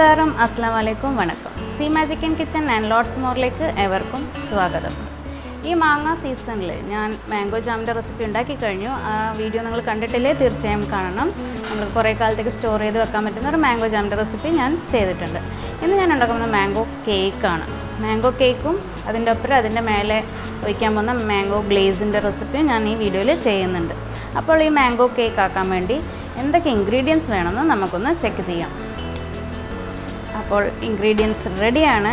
നമസ്കാരം. അസ്സാം വലൈക്കും വണക്കം. സി മാജിക്കൻ കിച്ചൺ ആൻഡ് ലോഡ്സ് മോറിലേക്ക് ഏവർക്കും സ്വാഗതം. ഈ മാങ്ങ സീസണിൽ ഞാൻ മാംഗോ ജാമിന്റെ റെസിപ്പി ഉണ്ടാക്കി കഴിഞ്ഞു. ആ വീഡിയോ നിങ്ങൾ കണ്ടിട്ടില്ലേ? തീർച്ചയായും കാണണം. നമ്മൾ കുറേ കാലത്തേക്ക് സ്റ്റോർ ചെയ്ത് വെക്കാൻ പറ്റുന്ന ഒരു മാംഗോ ജാമിന്റെ റെസിപ്പി ഞാൻ ചെയ്തിട്ടുണ്ട്. ഇന്ന് ഞാൻ ഉണ്ടാക്കുന്നത് മാംഗോ കേക്കാണ്. മാംഗോ കേക്കും അതിന്റെ ഒപ്പം അതിന്റെ മേലെ ഒഴിക്കാൻ പോകുന്ന മാംഗോ ഗ്ലേസിന്റെ റെസിപ്പി ഞാൻ ഈ വീഡിയോയിൽ ചെയ്യുന്നുണ്ട്. അപ്പോൾ ഈ മാംഗോ കേക്ക് ആക്കാൻ വേണ്ടി എന്തൊക്കെ ഇൻഗ്രീഡിയൻസ് വേണമെന്ന് നമുക്കൊന്ന് ചെക്ക് ചെയ്യാം. അപ്പോൾ ഇൻഗ്രീഡിയൻസ് റെഡിയാണ്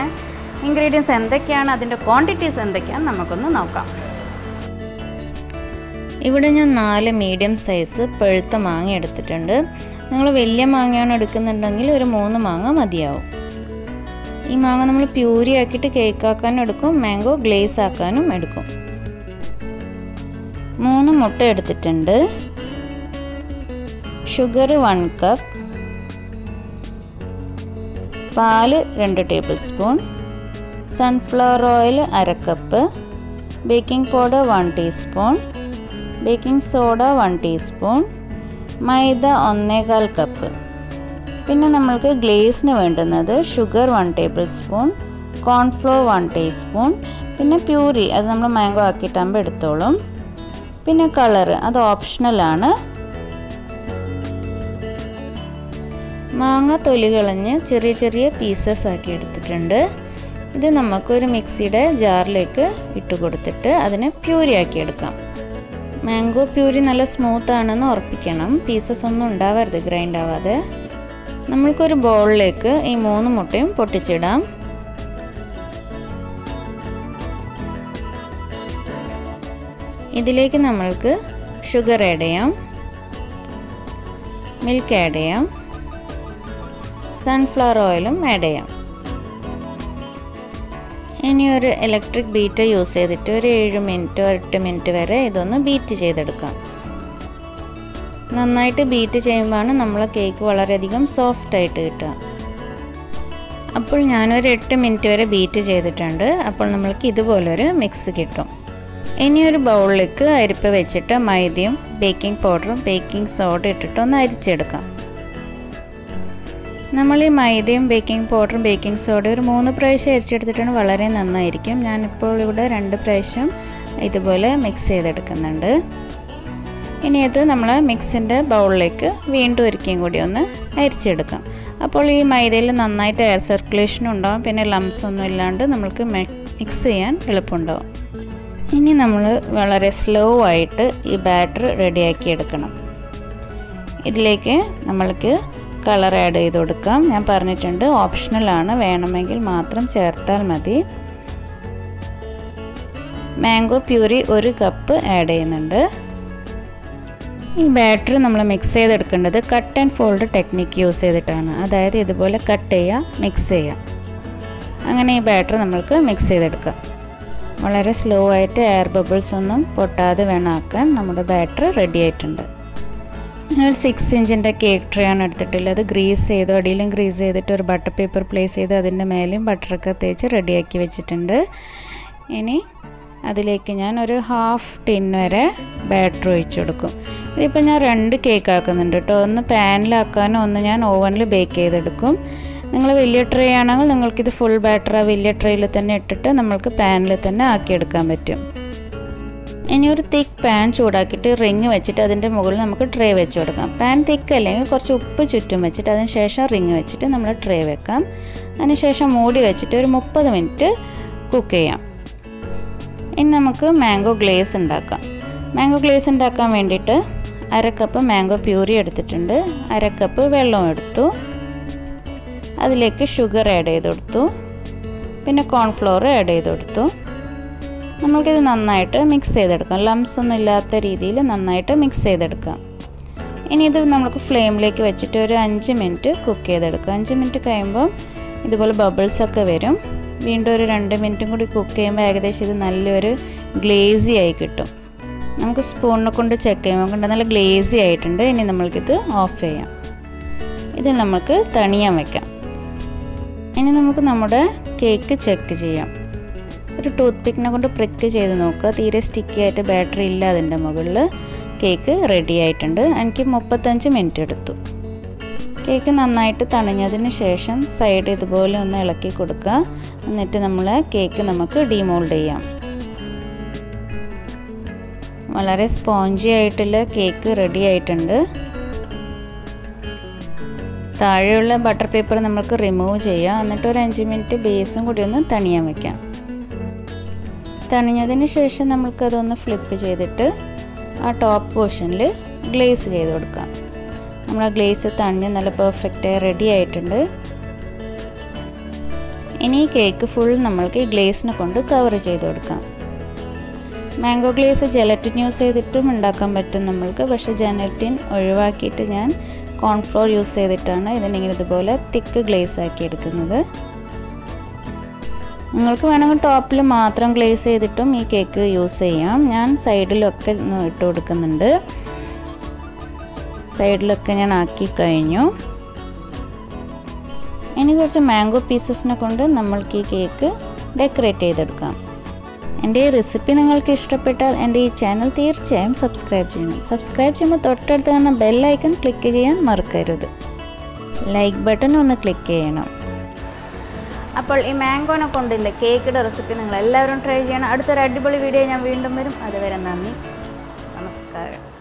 ഇൻഗ്രീഡിയൻസ് എന്തൊക്കെയാണ്? അതിന്റെ ക്വാണ്ടിറ്റീസ് എന്തൊക്കെയാണ്? നമുക്കൊന്ന് നോക്കാം. ഇവിടെ ഞാൻ നാല് മീഡിയം സൈസ് പഴുത്ത മാങ്ങ എടുത്തിട്ടുണ്ട്. നിങ്ങൾ വലിയ മാങ്ങയാണ് എടുക്കുന്നുണ്ടെങ്കിൽ ഒരു മൂന്ന് മാങ്ങ മതിയാവും. ഈ മാങ്ങ നമ്മൾ പ്യൂരി ആക്കിയിട്ട് കേക്ക് ആക്കാനും എടുക്കും മാംഗോ ഗ്ലേസ് ആക്കാനും എടുക്കും. മൂന്ന് മുട്ട എടുത്തിട്ടുണ്ട്. ഷുഗർ വൺ കപ്പ് പാൽ രണ്ട് ടേബിൾ സ്പൂൺ. സൺഫ്ലവർ ഓയിൽ അര cup baking powder one teaspoon baking soda one teaspoon maida ഒന്നേകാൽ കപ്പ് പിന്നെ നമ്മൾക്ക് ഗ്ലേസിന് വേണ്ടുന്നത് sugar one tablespoon cornflour one teaspoon പിന്നെ പ്യൂരി അത് നമ്മൾ മാംഗോ ആക്കിയിട്ടാകുമ്പോൾ എടുത്തോളും. പിന്നെ കളറ് അത് ഓപ്ഷണലാണ് മാങ്ങ തൊലി കളഞ്ഞ് ചെറിയ ചെറിയ പീസസ് ആക്കി എടുത്തിട്ടുണ്ട്. ഇത് നമുക്കൊരു മിക്സിയുടെ ജാറിലേക്ക് ഇട്ട് കൊടുത്തിട്ട് അതിനെ പ്യൂരി എടുക്കാം. മാംഗോ പ്യൂരി നല്ല സ്മൂത്ത് ആണെന്ന് ഉറപ്പിക്കണം. പീസസ് ഒന്നും ഉണ്ടാവരുത് ഗ്രൈൻഡ് ആവാതെ. നമ്മൾക്കൊരു ബൗളിലേക്ക് ഈ മൂന്ന് മുട്ടയും പൊട്ടിച്ചിടാം. ഇതിലേക്ക് നമ്മൾക്ക് ഷുഗർ ആഡ് ചെയ്യാം. മിൽക്ക് ആഡ് ചെയ്യാം. സൺഫ്ലവർ ഓയിലും ആഡ് ചെയ്യാം. ഇനി ഒരു ഇലക്ട്രിക് ബീറ്റ് യൂസ് ചെയ്തിട്ട് ഒരു ഏഴ് മിനിറ്റോ എട്ട് മിനിറ്റ് വരെ ഇതൊന്ന് ബീറ്റ് ചെയ്തെടുക്കാം. നന്നായിട്ട് ബീറ്റ് ചെയ്യുമ്പോഴാണ് നമ്മളെ കേക്ക് വളരെയധികം സോഫ്റ്റ് ആയിട്ട് കിട്ടുക. അപ്പോൾ ഞാനൊരു എട്ട് മിനിറ്റ് വരെ ബീറ്റ് ചെയ്തിട്ടുണ്ട്. അപ്പോൾ നമ്മൾക്ക് ഇതുപോലൊരു മിക്സ് കിട്ടും. ഇനി ഒരു ബൗളിലേക്ക് അരിപ്പ് വെച്ചിട്ട് മൈദയും ബേക്കിംഗ് പൗഡറും ബേക്കിംഗ് സോഡ ഇട്ടിട്ട് ഒന്ന് അരിച്ചെടുക്കാം. നമ്മൾ ഈ മൈദയും ബേക്കിംഗ് പൗഡറും ബേക്കിംഗ് സോഡയും ഒരു മൂന്ന് പ്രാവശ്യം അരിച്ചെടുത്തിട്ടാണ് വളരെ നന്നായിരിക്കും. ഞാനിപ്പോൾ ഇവിടെ രണ്ട് പ്രാവശ്യം ഇതുപോലെ മിക്സ് ചെയ്തെടുക്കുന്നുണ്ട്. ഇനി അത് നമ്മൾ മിക്സിന്റെ ബൗളിലേക്ക് വീണ്ടും ഒരിക്കലും കൂടി ഒന്ന് അരിച്ചെടുക്കാം. അപ്പോൾ ഈ മൈദയിൽ നന്നായിട്ട് എയർ സർക്കുലേഷനും ഉണ്ടാവും. പിന്നെ ലംസ് ഒന്നും ഇല്ലാണ്ട് നമ്മൾക്ക് മിക്സ് ചെയ്യാൻ എളുപ്പമുണ്ടാവും. ഇനി നമ്മൾ വളരെ സ്ലോ ആയിട്ട് ഈ ബാറ്റർ റെഡിയാക്കി എടുക്കണം. ഇതിലേക്ക് നമ്മൾക്ക് കളർ ആഡ് ചെയ്ത് കൊടുക്കാം. ഞാൻ പറഞ്ഞിട്ടുണ്ട് ഓപ്ഷണലാണ് വേണമെങ്കിൽ മാത്രം ചേർത്താൽ മതി. മാംഗോ പ്യൂരി ഒരു കപ്പ് ആഡ് ചെയ്യുന്നുണ്ട്. ഈ ബാറ്റർ നമ്മൾ mix ചെയ്തെടുക്കേണ്ടത് cut and fold technique use ചെയ്തിട്ടാണ്. അതായത് ഇതുപോലെ കട്ട് ചെയ്യുക മിക്സ് ചെയ്യുക അങ്ങനെ ഈ ബാറ്റർ നമ്മൾക്ക് മിക്സ് ചെയ്തെടുക്കാം. വളരെ സ്ലോ ആയിട്ട് എയർ ബബിൾസ് ഒന്നും പൊട്ടാതെ വേണം ആക്കാൻ നമ്മുടെ ബാറ്റർ റെഡി ആയിട്ടുണ്ട്. ഞാനൊരു സിക്സ് ഇഞ്ചിന്റെ കേക്ക് ട്രേ ആണ് എടുത്തിട്ടുള്ളത്. ഗ്രീസ് ചെയ്തു അടിയിലും ഗ്രീസ് ചെയ്തിട്ട് ഒരു ബട്ടർ പേപ്പർ പ്ലേസ് ചെയ്ത് അതിന്റെ മേലെയും ബട്ടറൊക്കെ തേച്ച് റെഡിയാക്കി വെച്ചിട്ടുണ്ട്. ഇനി അതിലേക്ക് ഞാൻ ഒരു ഹാഫ് ടിൻ വരെ ബാറ്റർ ഒഴിച്ചു കൊടുക്കും. ഇതിപ്പോൾ ഞാൻ രണ്ട് കേക്ക് ആക്കുന്നുണ്ട് കേട്ടോ. ഒന്ന് പാനിലാക്കാനും ഒന്ന് ഞാൻ ഓവനിൽ ബേക്ക് ചെയ്തെടുക്കും. നിങ്ങൾ വലിയ ട്രേ ആണെങ്കിൽ നിങ്ങൾക്കിത് ഫുൾ ബാറ്റർ ആ വലിയ ട്രേയിൽ തന്നെ ഇട്ടിട്ട് നമ്മൾക്ക് പാനിൽ തന്നെ ആക്കിയെടുക്കാൻ പറ്റും. ഇനി ഒരു തിക്ക് പാൻ ചൂടാക്കിയിട്ട് റിങ് വെച്ചിട്ട് അതിന്റെ മുകളിൽ നമുക്ക് ട്രേ വെച്ച് കൊടുക്കാം. പാൻ തിക്ക് അല്ലെങ്കിൽ കുറച്ച് ഉപ്പ് ചുറ്റും വെച്ചിട്ട് അതിന് ശേഷം റിങ് വെച്ചിട്ട് നമ്മൾ ട്രേ വെക്കാം. അതിന് ശേഷം മൂടി വെച്ചിട്ട് ഒരു മുപ്പത് മിനിറ്റ് കുക്ക് ചെയ്യാം. ഇനി നമുക്ക് മാംഗോ ഗ്ലേസ് ഉണ്ടാക്കാം. മാംഗോ ഗ്ലേസ് ഉണ്ടാക്കാൻ വേണ്ടിയിട്ട് അര കപ്പ് മാംഗോ പ്യൂരി എടുത്തിട്ടുണ്ട്. അര കപ്പ് വെള്ളം എടുത്തു. അതിലേക്ക് ഷുഗർ ആഡ് ചെയ്ത് കൊടുത്തു. പിന്നെ കോൺഫ്ലോർ ആഡ് ചെയ്ത് കൊടുത്തു. നമ്മൾക്കിത് നന്നായിട്ട് മിക്സ് ചെയ്തെടുക്കാം. ലംസ് ഒന്നും ഇല്ലാത്ത രീതിയിൽ നന്നായിട്ട് മിക്സ് ചെയ്തെടുക്കാം. ഇനി ഇത് നമുക്ക് ഫ്ലെയിമിലേക്ക് വെച്ചിട്ട് ഒരു അഞ്ച് മിനിറ്റ് കുക്ക് ചെയ്തെടുക്കുക അഞ്ച് മിനിറ്റ് കഴിയുമ്പം ഇതുപോലെ ബബിൾസൊക്കെ വരും. വീണ്ടും ഒരു രണ്ട് മിനിറ്റും കൂടി കുക്ക് ചെയ്യുമ്പോൾ ഏകദേശം ഇത് നല്ലൊരു ഗ്ലേസി ആയി കിട്ടും. നമുക്ക് സ്പൂണിനെ കൊണ്ട് ചെക്ക് ചെയ്യുമ്പോൾ കൊണ്ട് നല്ല ഗ്ലേസി ആയിട്ടുണ്ട്. ഇനി നമ്മൾക്കിത് ഓഫ് ചെയ്യാം. ഇത് നമുക്ക് തണിയാൻ വെക്കാം. ഇനി നമുക്ക് നമ്മുടെ കേക്ക് ചെക്ക് ചെയ്യാം. ഒരു ടൂത്ത് പിക്കിനെ കൊണ്ട് പ്രിക്ക് ചെയ്ത് നോക്കുക തീരെ സ്റ്റിക്കി ആയിട്ട് ബാറ്ററി ഇല്ല അതിന്റെ മുകളിൽ കേക്ക് റെഡി ആയിട്ടുണ്ട്. എനിക്ക് മുപ്പത്തഞ്ച് മിനിറ്റ് എടുത്തു. കേക്ക് നന്നായിട്ട് തണിഞ്ഞതിന് ശേഷം സൈഡ് ഇതുപോലെ ഒന്ന് ഇളക്കി കൊടുക്കുക. എന്നിട്ട് നമ്മൾ കേക്ക് നമുക്ക് ഡീമോൾഡ് ചെയ്യാം. വളരെ സ്പോഞ്ചി ആയിട്ടുള്ള കേക്ക് റെഡി ആയിട്ടുണ്ട്. താഴെയുള്ള ബട്ടർ പേപ്പർ നമുക്ക് റിമൂവ് ചെയ്യാം. എന്നിട്ട് ഒരു അഞ്ച് മിനിറ്റ് ബേസും കൂടി ഒന്ന് തണിയാൻ വെക്കാം. തണിഞ്ഞതിന് ശേഷം നമ്മൾക്കതൊന്ന് ഫ്ലിപ്പ് ചെയ്തിട്ട് ആ ടോപ്പ് പോർഷനിൽ ഗ്ലേസ് ചെയ്ത് കൊടുക്കാം. നമ്മൾ ആ ഗ്ലേസ് തണിഞ്ഞ് നല്ല പെർഫെക്റ്റായി റെഡി ആയിട്ടുണ്ട്. ഇനി ഈ കേക്ക് ഫുൾ നമ്മൾക്ക് ഈ ഗ്ലേസിനെ കൊണ്ട് കവർ ചെയ്ത് കൊടുക്കാം. മാംഗോ ഗ്ലേസ് ജെലറ്റിൻ യൂസ് ചെയ്തിട്ടും ഉണ്ടാക്കാൻ പറ്റും നമ്മൾക്ക്. പക്ഷേ ജെലറ്റിൻ ഒഴിവാക്കിയിട്ട് ഞാൻ കോൺഫ്ലോർ യൂസ് ചെയ്തിട്ടാണ് ഇതിനിങ്ങനെ ഇതുപോലെ തിക്ക് ഗ്ലേസ് ആക്കി എടുക്കുന്നത്. നിങ്ങൾക്ക് വേണമെങ്കിൽ ടോപ്പിൽ മാത്രം ഗ്ലേസ് ചെയ്തിട്ടും ഈ കേക്ക് യൂസ് ചെയ്യാം. ഞാൻ സൈഡിലൊക്കെ ഇട്ട് കൊടുക്കുന്നുണ്ട്. സൈഡിലൊക്കെ ഞാൻ ആക്കി കഴിഞ്ഞു. ഇനി കുറച്ച് മാംഗോ പീസസിനെ കൊണ്ട് നമ്മൾക്ക് ഈ കേക്ക് ഡെക്കറേറ്റ് ചെയ്തെടുക്കാം. എന്റെ ഈ റെസിപ്പി നിങ്ങൾക്ക് ഇഷ്ടപ്പെട്ടാൽ എന്റെ ഈ ചാനൽ തീർച്ചയായും സബ്സ്ക്രൈബ് ചെയ്യണം. സബ്സ്ക്രൈബ് ചെയ്യുമ്പോൾ തൊട്ടടുത്ത് കാണുന്ന ബെല്ലൈക്കൺ ക്ലിക്ക് ചെയ്യാൻ മറക്കരുത്. ലൈക്ക് ബട്ടൺ ഒന്ന് ക്ലിക്ക് ചെയ്യണം. അപ്പോൾ ഈ മാംഗോനെ കൊണ്ടുള്ള കേക്കിന്റെ റെസിപ്പി നിങ്ങൾ എല്ലാവരും ട്രൈ ചെയ്യണം. അടുത്തൊരു അടിപൊളി വീഡിയോ ഞാൻ വീണ്ടും വരും. അതുവരെ നന്ദി. നമസ്കാരം.